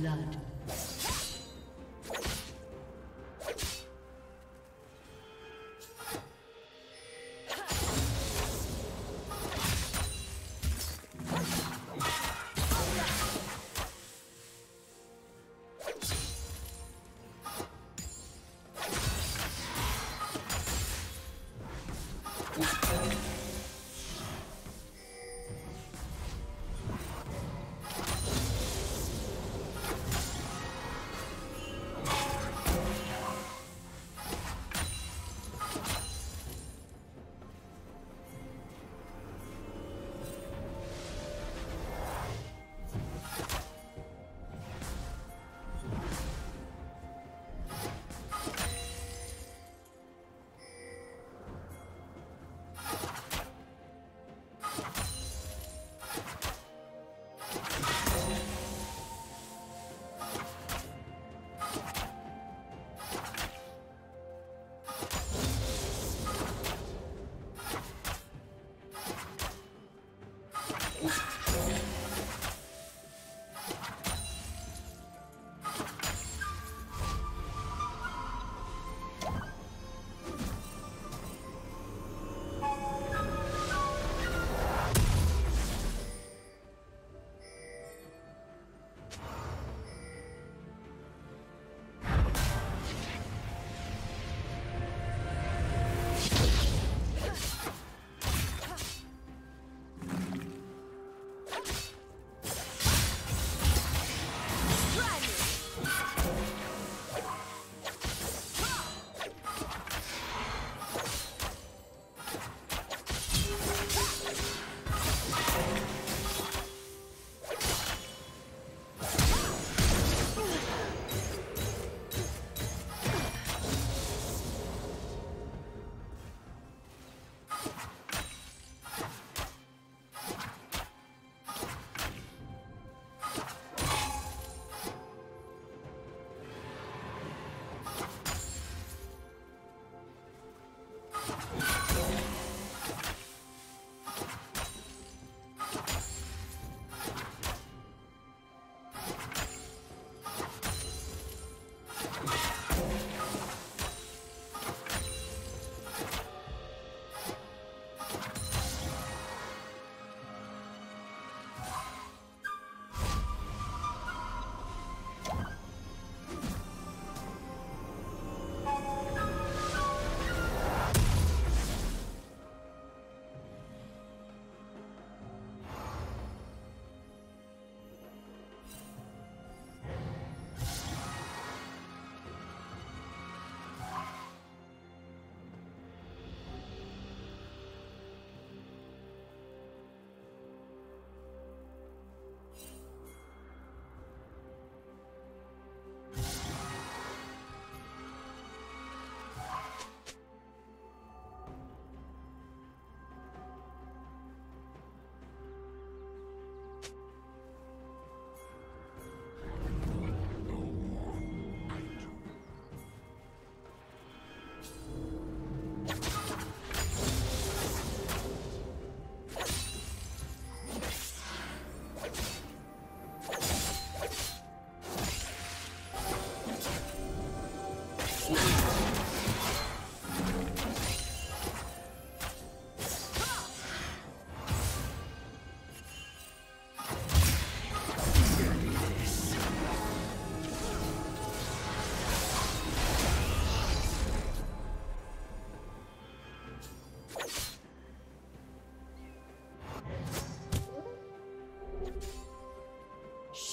Blood.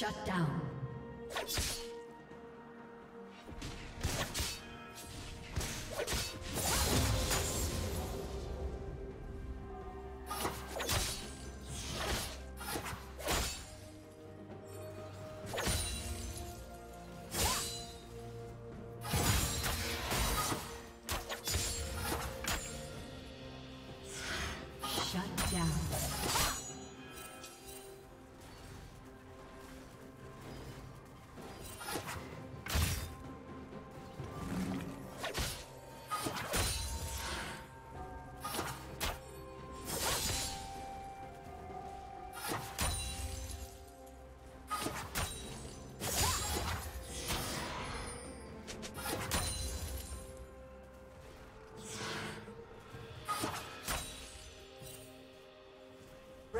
Shut down.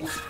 Yeah.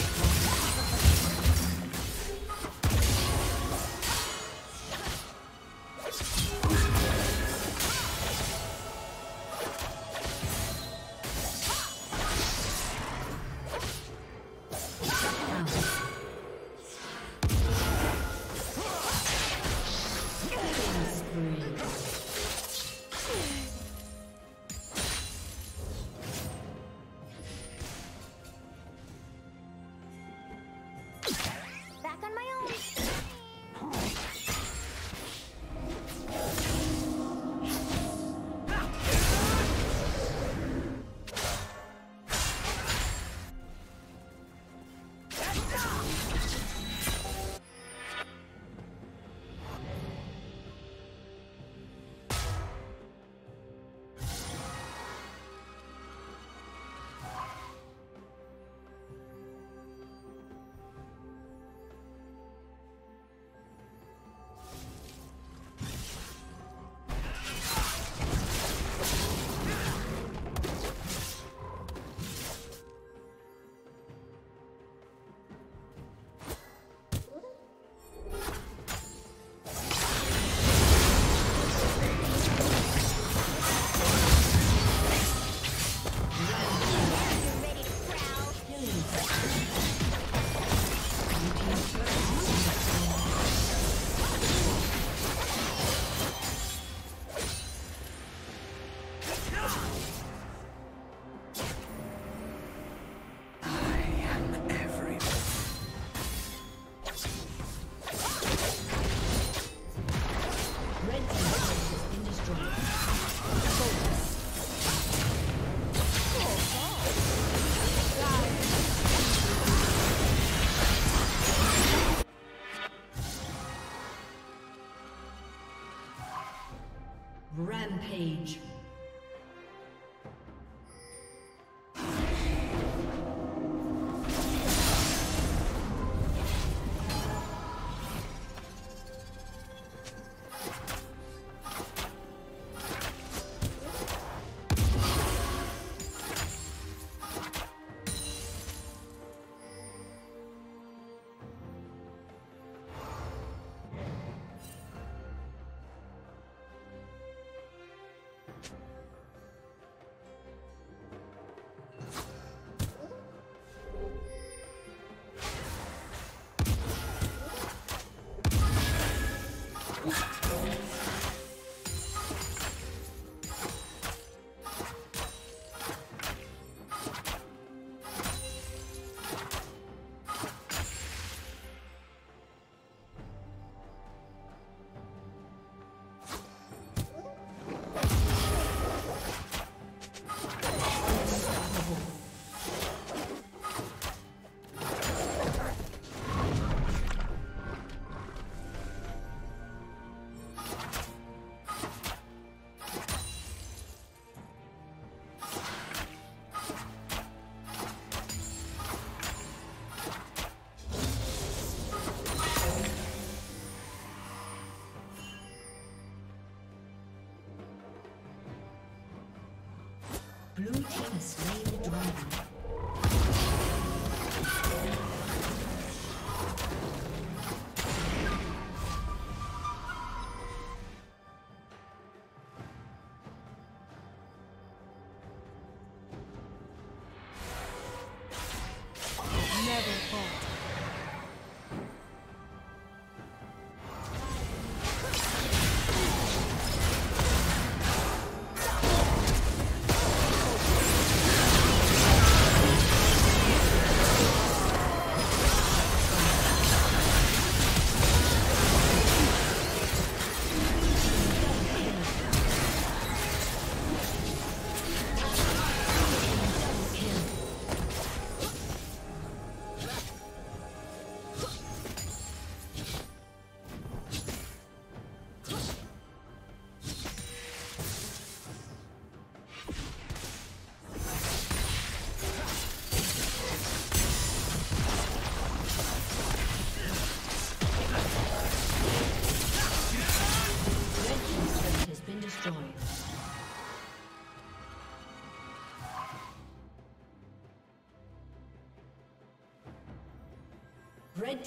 Rampage.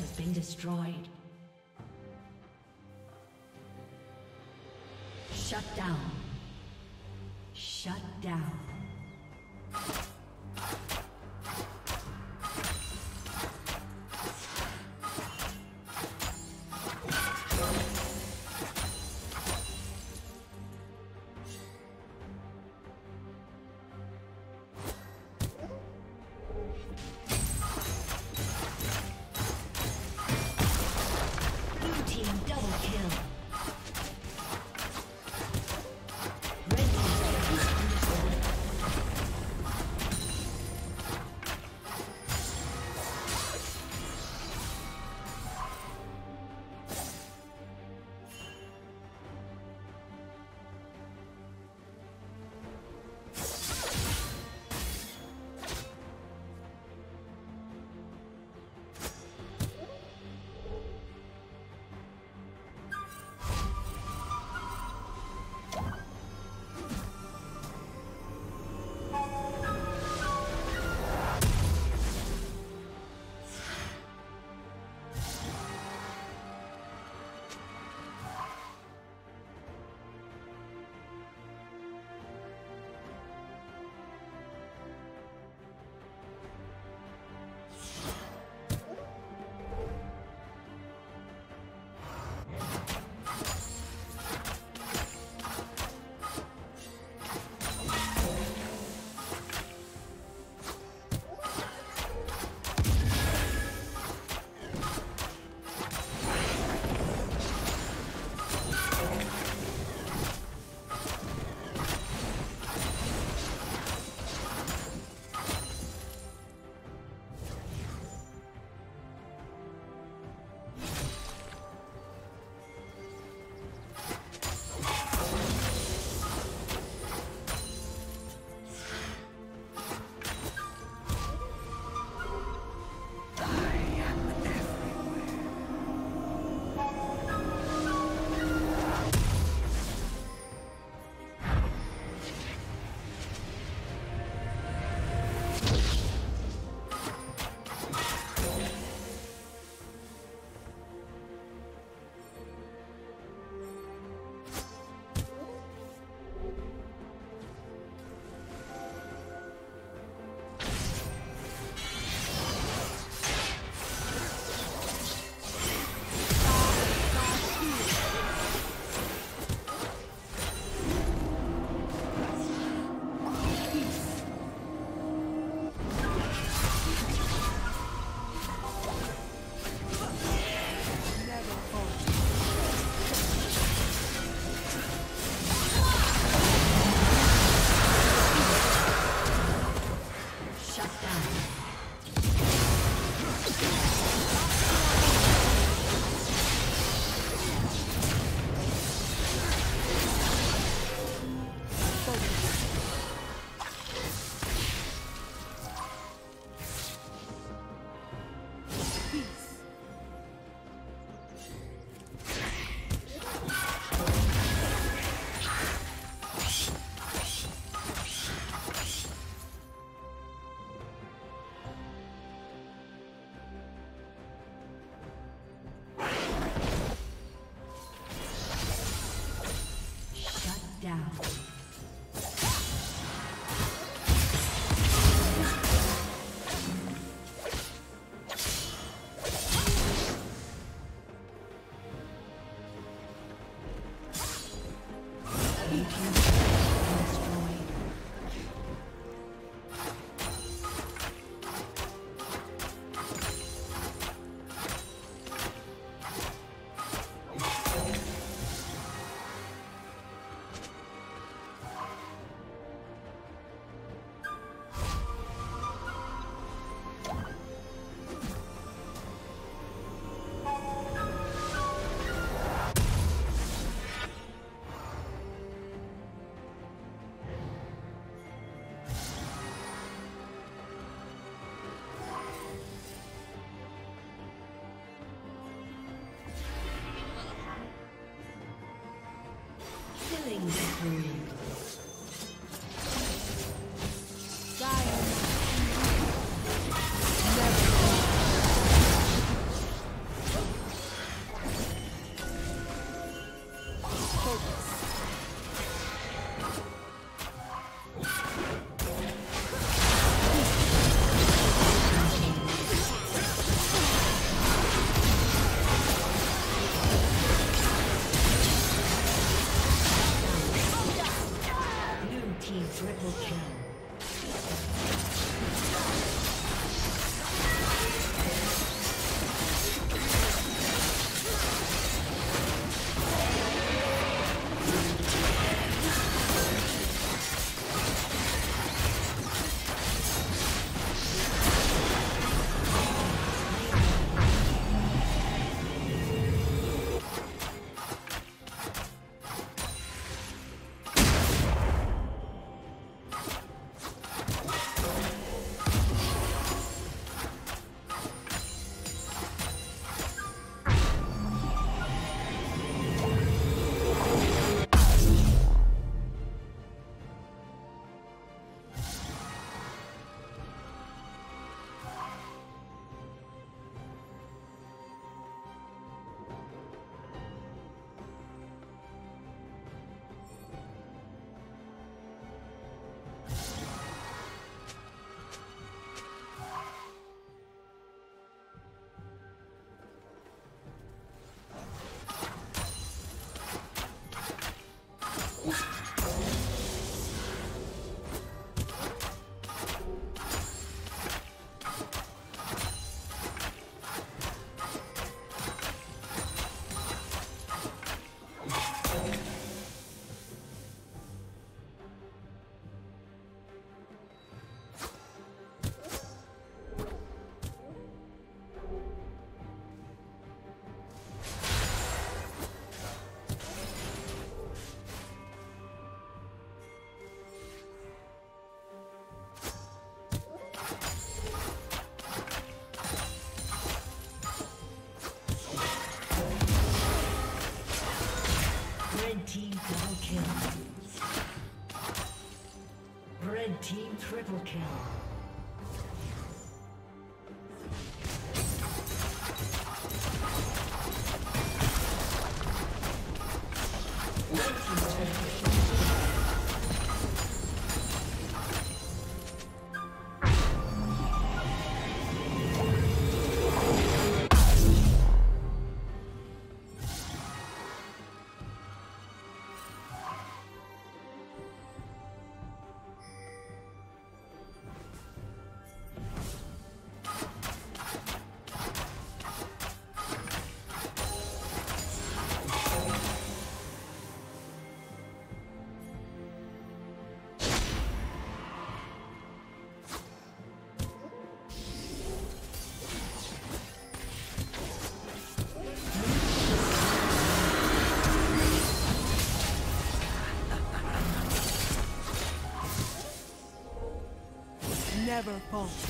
Has been destroyed. Shut down. Shut down. Killing spree. Triple kill. Never falter.